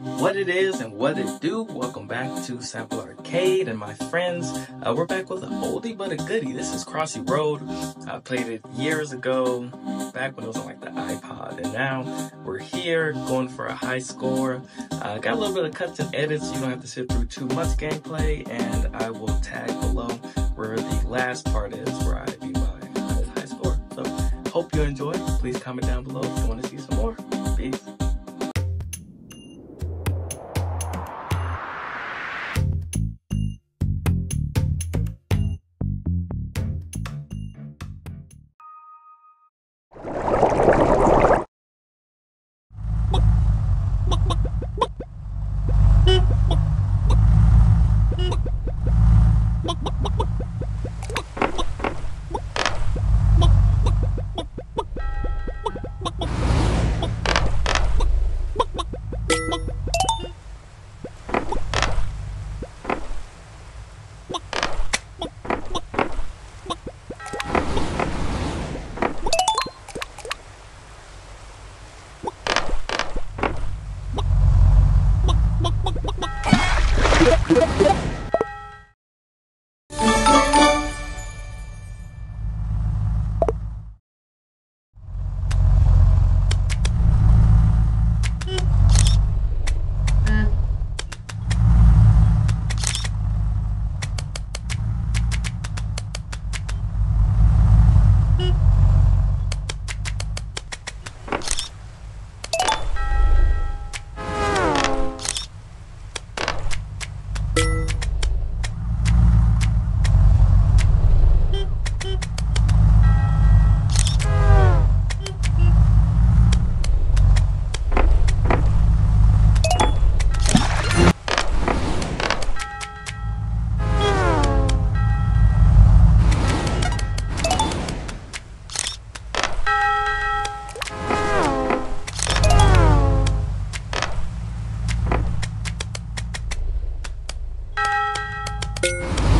what it is and what it do. Welcome back to Sample Arcade and my friends. Uh, we're back with an oldie but a goodie. This is Crossy Road. I played it years ago, back when it was on like the iPod, and now we're here going for a high score. Uh, got a little bit of cuts and edits. You don't have to sit through too much gameplay, and I will tag below where the last part is, where I beat my high score. So hope you enjoy. Please comment down below if you want to see some more. you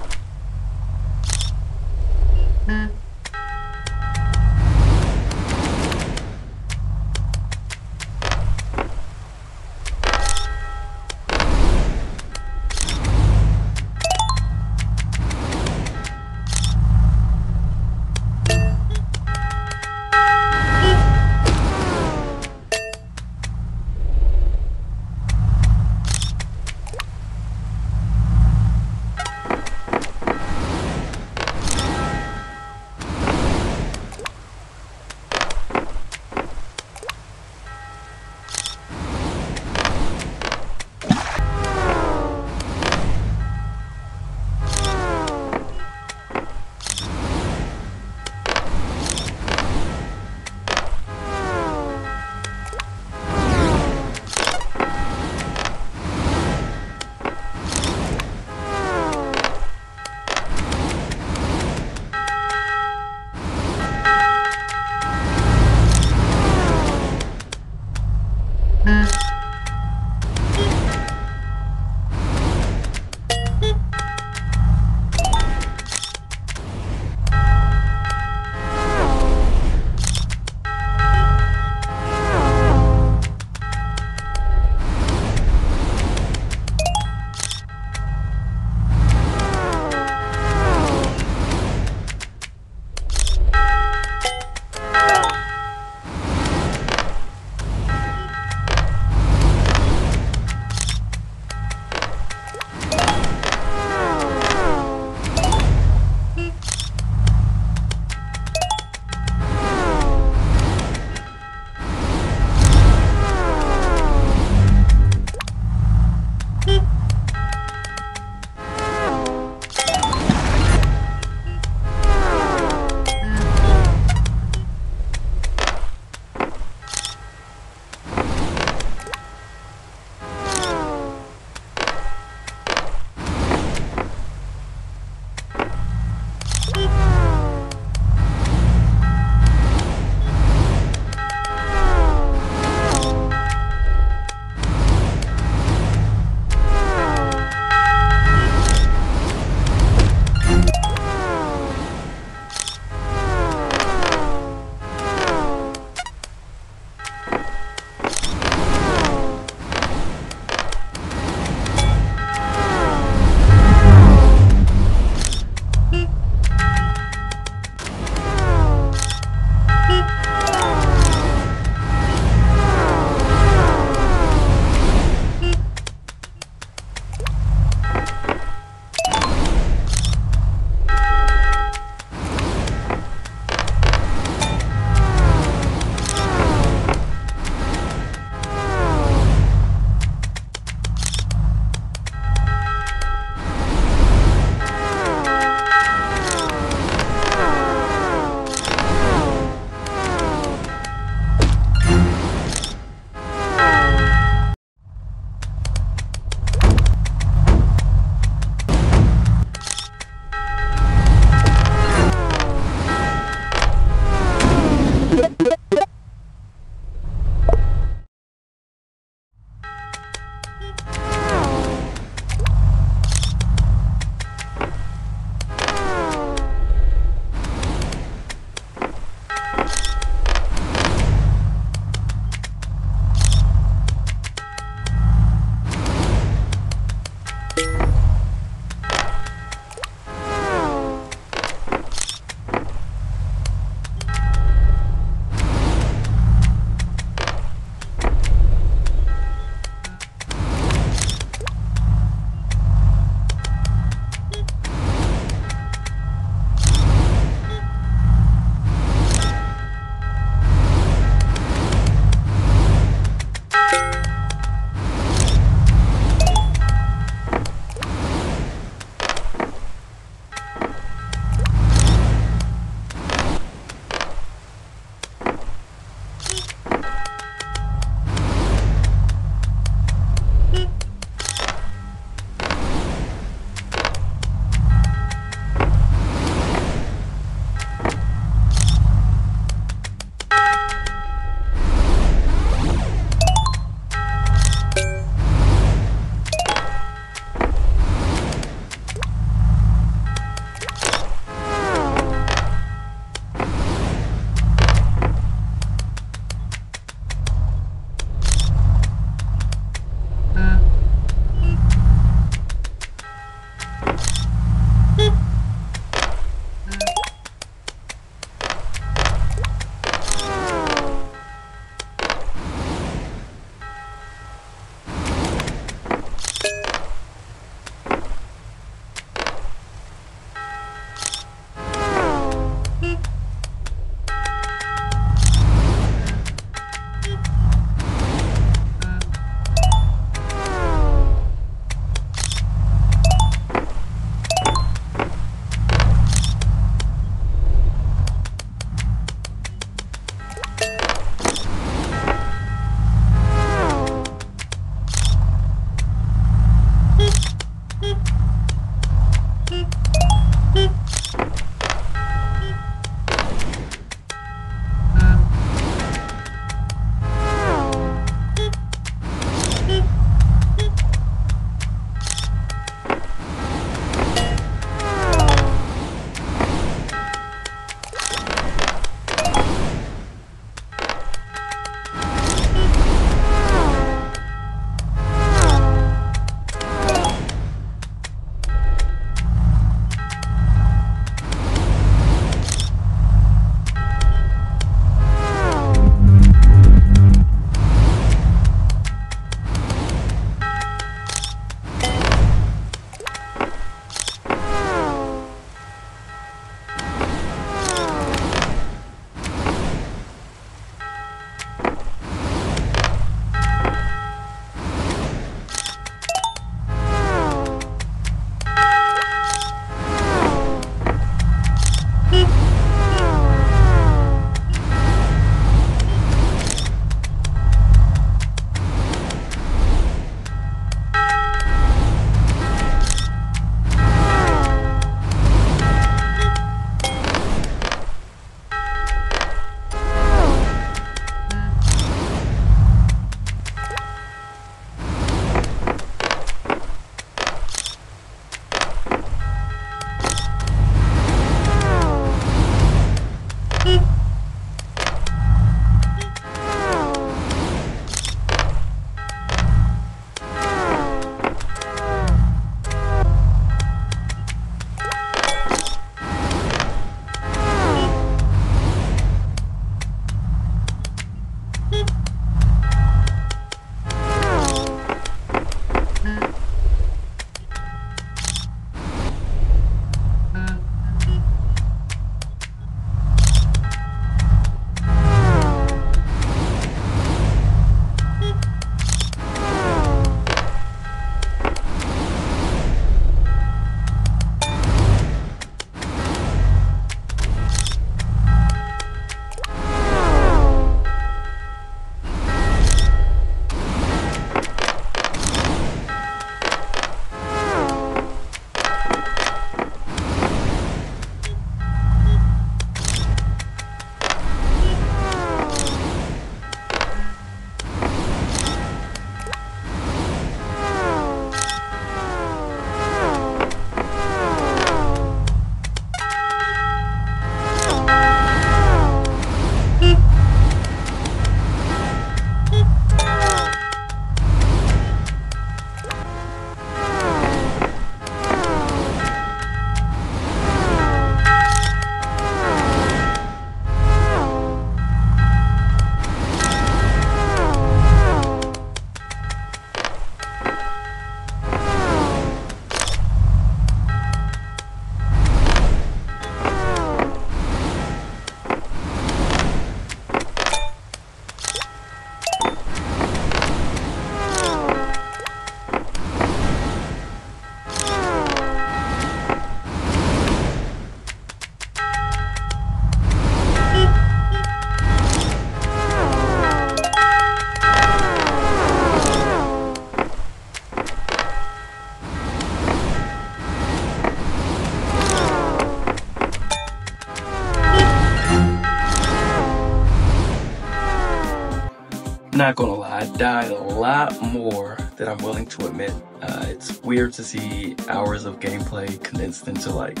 not gonna lie, I died a lot more than I'm willing to admit. Uh, it's weird to see hours of gameplay condensed into like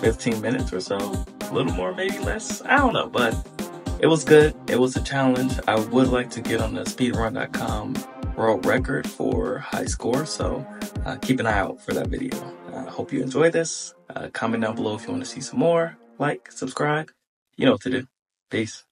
15 minutes or so. A little more, maybe less. I don't know, but it was good. It was a challenge. I would like to get on the speedrun.com world record for high score, so uh, keep an eye out for that video. I uh, hope you enjoy this. Uh, comment down below if you want to see some more. Like, subscribe. You know what to do. Peace.